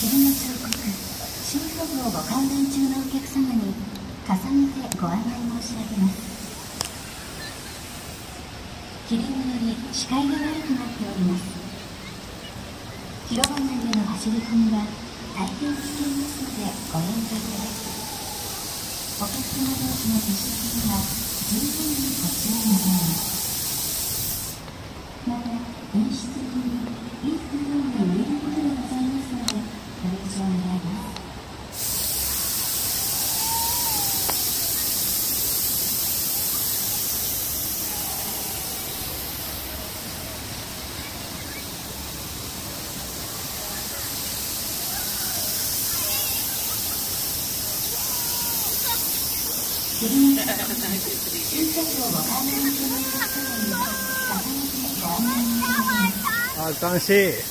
をご観覧中のお客様に重ねてご案内申し上げます。霧により視界が悪くなっております。広場内への走り込みは大変危険ですのでご遠慮ください。お客様同士の接触には十分にご注意願いますまた演出にご了承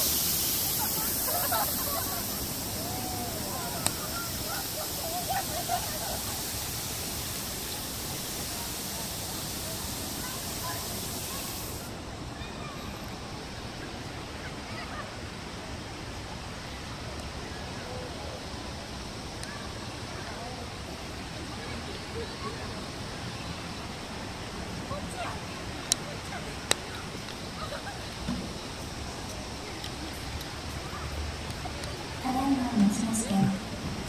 Oh, my God.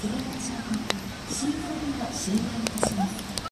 ヶ島シート便が終了いたします。